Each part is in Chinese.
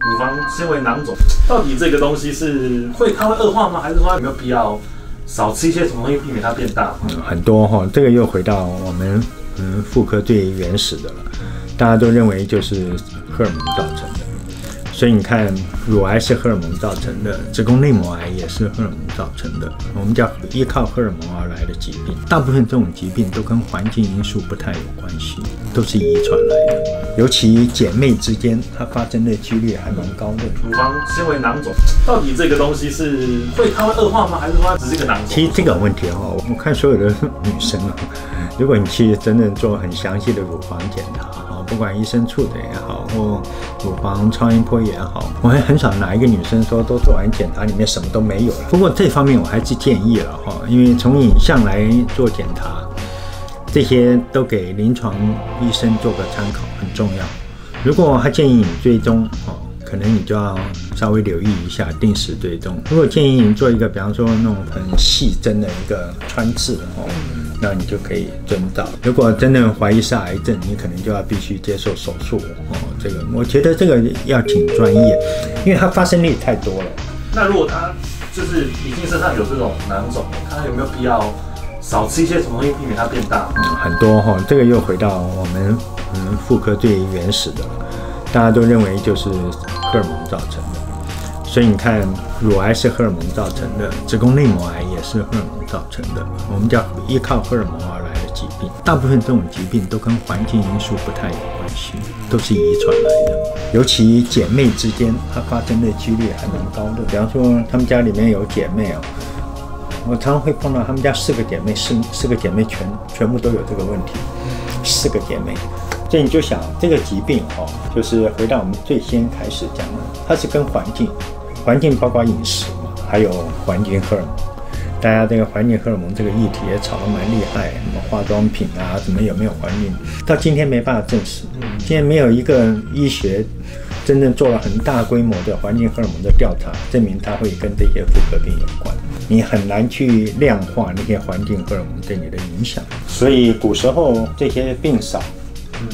乳房纤维囊肿，到底这个东西是会它会恶化吗？还是说有没有必要少吃一些什么东西，避免它变大？嗯很多哈，这个又回到我们嗯妇科最原始的了，大家都认为就是荷尔蒙造成的。所以你看，乳癌是荷尔蒙造成的，子宫内膜癌也是荷尔蒙造成的。我们叫依靠荷尔蒙而来的疾病，大部分这种疾病都跟环境因素不太有关系，都是遗传来的。尤其姐妹之间，它发生的几率还蛮高的。乳房纤维囊肿，到底这个东西是会它会恶化吗？还是说它只是一个囊肿？其实这个问题哈，我看所有的女生啊，如果你去真正做很详细的乳房检查。不管医生处的也好，或乳房超音波也好，我还很少哪一个女生说都做完检查里面什么都没有了。不过这方面我还是建议了哈，因为从影像来做检查，这些都给临床医生做个参考很重要。如果他建议你追踪哦，可能你就要稍微留意一下，定时追踪。如果建议你做一个，比方说那种很细针的一个穿刺哦。那你就可以遵照。如果真的怀疑是癌症，你可能就要必须接受手术哦。这个我觉得这个要挺专业，因为它发生率太多了。那如果他就是已经身上有这种囊肿，他有没有必要少吃一些什么东西，避免它变大？嗯，很多哈，这个又回到我们嗯妇科最原始的，大家都认为就是荷尔蒙造成的。所以你看，乳癌是荷尔蒙造成的，子宫内膜癌也是荷尔蒙造成的。我们叫依靠荷尔蒙而来的疾病，大部分这种疾病都跟环境因素不太有关系，都是遗传来的。尤其姐妹之间，它发生的几率还蛮高的。比方说，她们家里面有姐妹哦，我常常会碰到她们家四个姐妹，四四个姐妹全全部都有这个问题，四个姐妹。所以你就想，这个疾病哦，就是回到我们最先开始讲的，它是跟环境。环境包括饮食嘛，还有环境荷尔蒙。大家这个环境荷尔蒙这个议题也吵得蛮厉害，什么化妆品啊，什么有没有环境，到今天没办法证实。今天没有一个医学真正做了很大规模的环境荷尔蒙的调查，证明它会跟这些妇科病有关。你很难去量化那些环境荷尔蒙对你的影响。所以古时候这些病少，嗯，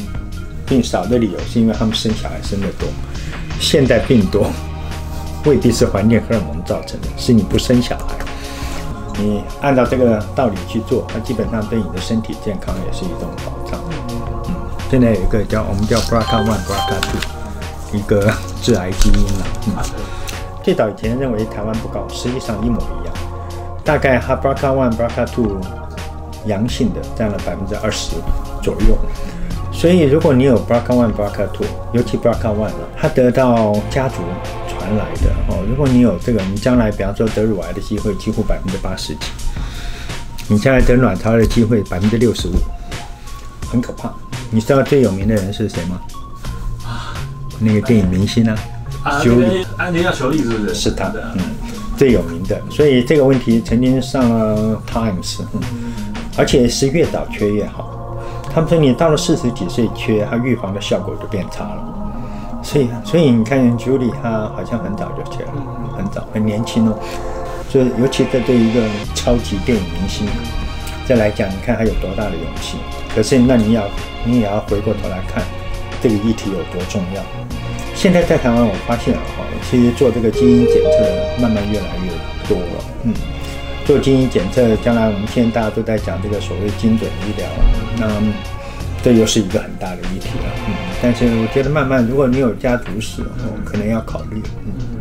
病少的理由是因为他们生小孩生得多。现在病多。未必是环境荷尔蒙造成的，是你不生小孩。你按照这个道理去做，它基本上对你的身体健康也是一种保障。嗯，现在有一个叫我们叫 BRCA one、BRCA two，一个致癌基因了。嗯，最早以前认为台湾不高，实际上一模一样。大概哈 BRCA one、BRCA two 阳性的占了百分之二十左右。所以如果你有 BRCA one、BRCA two，尤其 BRCA one 了，它得到家族。来的哦，如果你有这个，你将来比方说得乳癌的机会几乎百分之八十几，你将来得卵巢的机会百分之六十五，很可怕。你知道最有名的人是谁吗？啊，那个电影明星啊？裘丽，安吉丽裘丽是不是？是他，嗯，最有名的。所以这个问题曾经上了 Times，而且是越早缺越好。他们说你到了四十几岁缺，它预防的效果就变差了。所以，所以你看，Julie 她好像很早就去了，很早，很年轻哦。所以，尤其在对一个超级电影明星再来讲，你看她有多大的勇气。可是，那你要，你也要回过头来看这个议题有多重要。现在在台湾，我发现了哈，其实做这个基因检测慢慢越来越多了。嗯，做基因检测，将来我们现在大家都在讲这个所谓精准医疗，那。这又是一个很大的议题了，嗯，但是我觉得慢慢，如果你有家族史，哦，可能要考虑，嗯。